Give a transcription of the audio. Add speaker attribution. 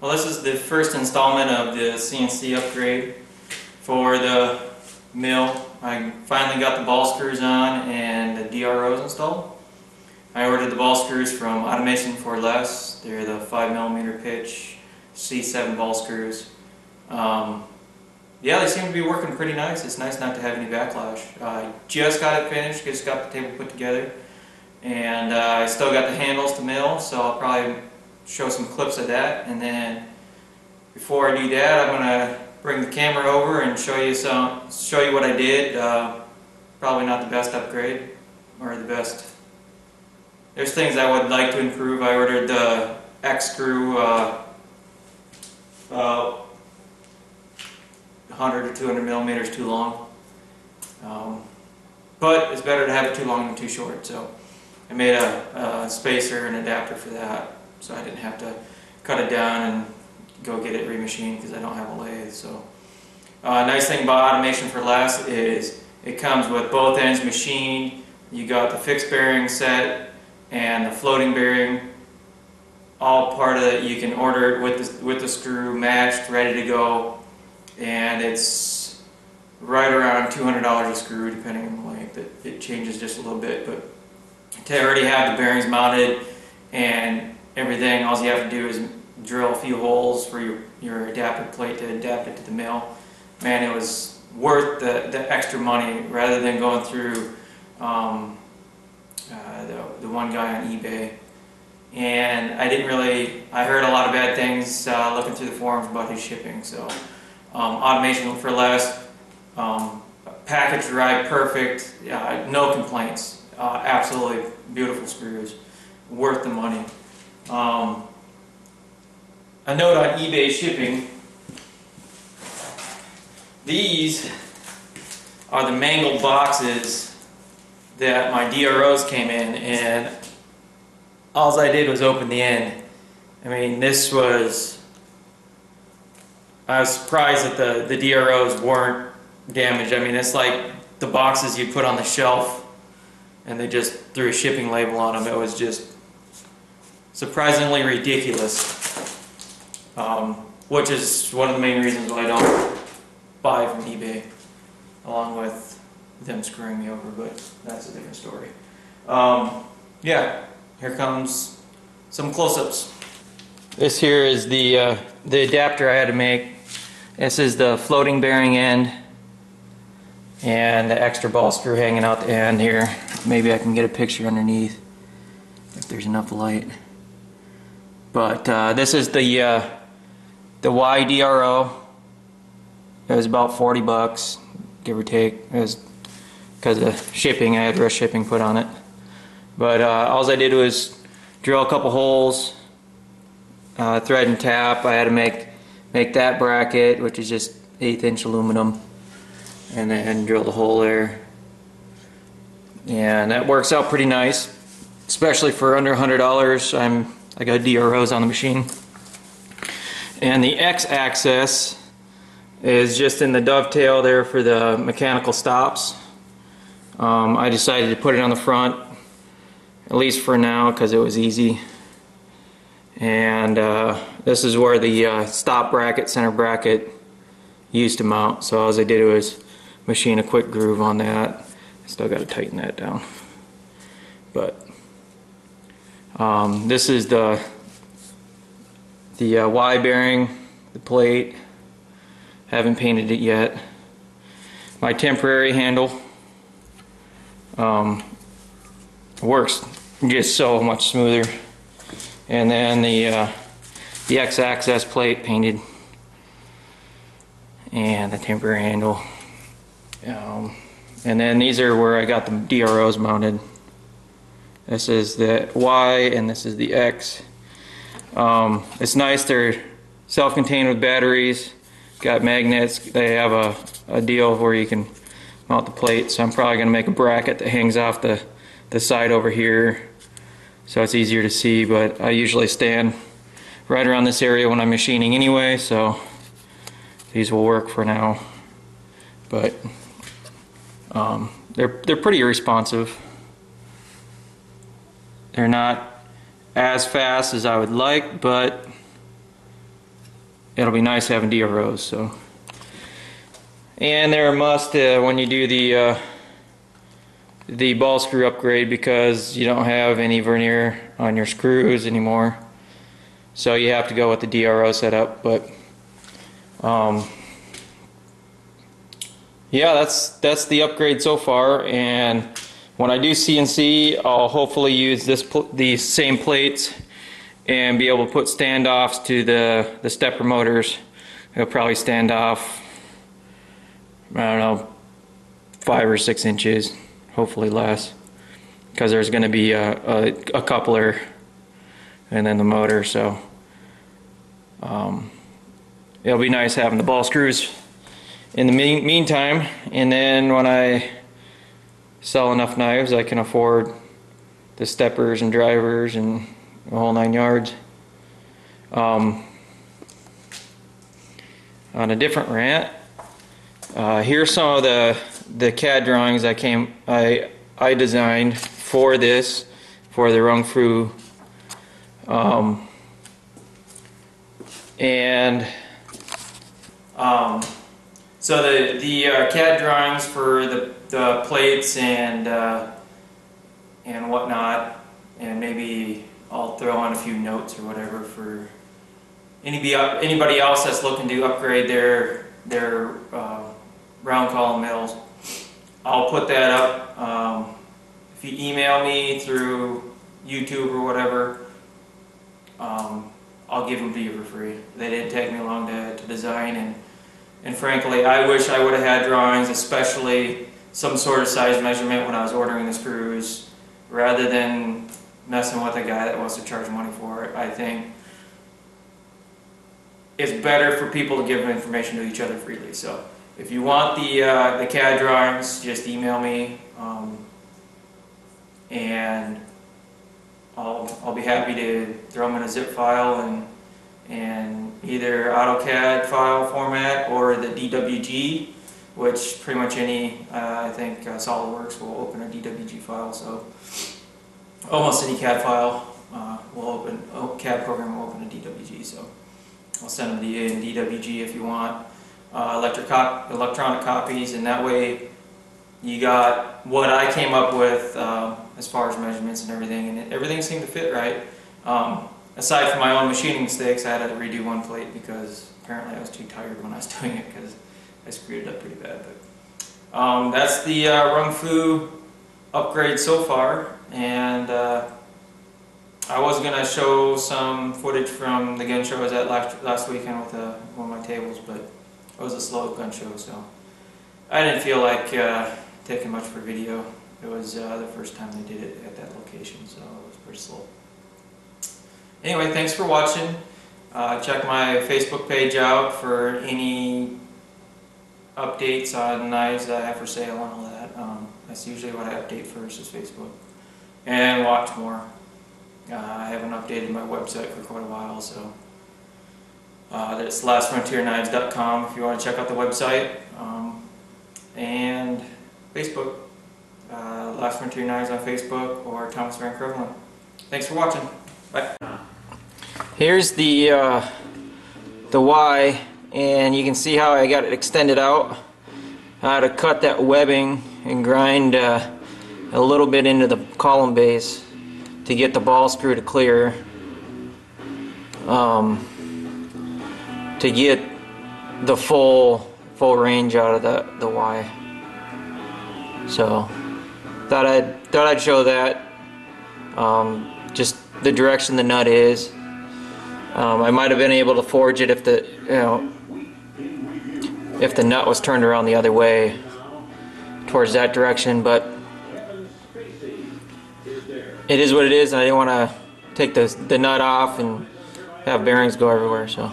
Speaker 1: Well, this is the first installment of the CNC upgrade for the mill. I finally got the ball screws on and the DROs installed. I ordered the ball screws from Automation for Less. They're the 5 millimeter pitch C7 ball screws. Um, yeah, they seem to be working pretty nice. It's nice not to have any backlash. I just got it finished, just got the table put together. And uh, I still got the handles to mill, so I'll probably show some clips of that. And then before I do that, I'm to bring the camera over and show you some, show you what I did. Uh, probably not the best upgrade, or the best. There's things I would like to improve. I ordered the X screw uh, uh, 100 or 200 millimeters too long. Um, but it's better to have it too long than too short. So I made a, a spacer and adapter for that, so I didn't have to cut it down and go get it remachined because I don't have a lathe. So uh, nice thing about automation for less is it comes with both ends machined. You got the fixed bearing set and the floating bearing all part of it. You can order it with the, with the screw matched, ready to go, and it's right around $200 a screw depending on the length. It, it changes just a little bit, but to already have the bearings mounted and everything, all you have to do is drill a few holes for your, your adapter plate to adapt it to the mill. Man, it was worth the, the extra money rather than going through um, uh, the, the one guy on eBay. And I didn't really, I heard a lot of bad things uh, looking through the forums about his shipping, so um, automation for less, um, package arrived perfect, uh, no complaints, uh, absolutely beautiful screws, worth the money. Um, a note on eBay shipping, these are the mangled boxes that my DROs came in and all I did was open the end. I mean, this was, I was surprised that the, the DROs weren't damaged. I mean, it's like the boxes you put on the shelf and they just threw a shipping label on them. It was just surprisingly ridiculous. Um, which is one of the main reasons why I don't buy from eBay, along with them screwing me over, but that's a different story. Um, yeah, here comes some close-ups. This here is the, uh, the adapter I had to make. This is the floating bearing end and the extra ball screw hanging out the end here. Maybe I can get a picture underneath if there's enough light. But uh, this is the uh, the YDRO. It was about 40 bucks, give or take. Because of shipping. I had rush shipping put on it. But uh, all I did was drill a couple holes, uh, thread and tap. I had to make make that bracket, which is just eighth inch aluminum, and then drill the hole there. And that works out pretty nice, especially for under $100. I'm I got DROs on the machine. And the X-axis is just in the dovetail there for the mechanical stops. Um, I decided to put it on the front at least for now because it was easy and uh, this is where the uh, stop bracket center bracket used to mount so all I did was machine a quick groove on that still got to tighten that down but um, this is the the uh, Y bearing the plate haven't painted it yet my temporary handle um, works just so much smoother. And then the uh, the X-axis plate painted and the temporary handle. Um, and then these are where I got the DROs mounted. This is the Y and this is the X. Um, it's nice, they're self-contained with batteries, got magnets, they have a, a deal where you can mount the plate, so I'm probably going to make a bracket that hangs off the, the side over here so it's easier to see but I usually stand right around this area when I'm machining anyway so these will work for now but um, they're they're pretty responsive they're not as fast as I would like but it'll be nice having DROs. So, and they're a must uh, when you do the uh, the ball screw upgrade because you don't have any vernier on your screws anymore. So you have to go with the DRO setup, but um, yeah, that's that's the upgrade so far. And when I do CNC, I'll hopefully use this these same plates and be able to put standoffs to the the stepper motors. It'll probably stand off. I don't know, five or six inches, hopefully less, because there's going to be a, a, a coupler and then the motor. So um, it'll be nice having the ball screws in the mean meantime. And then when I sell enough knives, I can afford the steppers and drivers and the whole nine yards. Um, on a different rant, uh, here's some of the the CAD drawings I came I I designed for this for the Rong Fu um, and um, so the the uh, CAD drawings for the, the plates and uh, and whatnot, and maybe I'll throw on a few notes or whatever for anybody anybody else that's looking to upgrade their their uh, round column mills. I'll put that up. Um, if you email me through YouTube or whatever, um, I'll give them to you for free. They didn't take me long to, to design, and and frankly, I wish I would have had drawings, especially some sort of size measurement when I was ordering the screws, rather than messing with a guy that wants to charge money for it. I think it's better for people to give information to each other freely. So if you want the uh, the CAD drawings, just email me, um, and I'll I'll be happy to throw them in a zip file and and either AutoCAD file format or the DWG, which pretty much any uh, I think uh, SolidWorks will open a DWG file. So almost any CAD file uh, will open, oh, CAD program will open a DWG. So I'll send them to you in DWG if you want uh, electric electronic copies, and that way you got what I came up with uh, as far as measurements and everything, and it, everything seemed to fit right. Um, aside from my own machining mistakes, I had to redo one plate because apparently I was too tired when I was doing it because I screwed it up pretty bad. But um, that's the uh, Rong Fu upgrade so far, and uh, I was gonna show some footage from the gun show I was at last, last weekend with uh, one of my tables, but it was a slow gun show, so I didn't feel like uh, taking much for video. It was uh, the first time they did it at that location, so it was pretty slow. Anyway, thanks for watching. Uh, check my Facebook page out for any updates on knives that I have for sale and all that. Um, that's usually what I update first is Facebook. And watch more. Uh, I haven't updated my website for quite a while, so uh, that's lastfrontierknives.com if you want to check out the website. Um, and Facebook. Uh, Last Frontier Knives on Facebook or Thomas Van Crevelen. Thanks for watching. Bye. Here's the uh, the Y, and you can see how I got it extended out. I had to cut that webbing and grind uh, a little bit into the column base to get the ball screw to clear. Um, to get the full full range out of the the Y. So thought I'd thought I'd show that. Um, just the direction the nut is. Um, I might have been able to forge it if the you know if the nut was turned around the other way towards that direction, but it is what it is, and I didn't want to take the the nut off and have bearings go everywhere. So.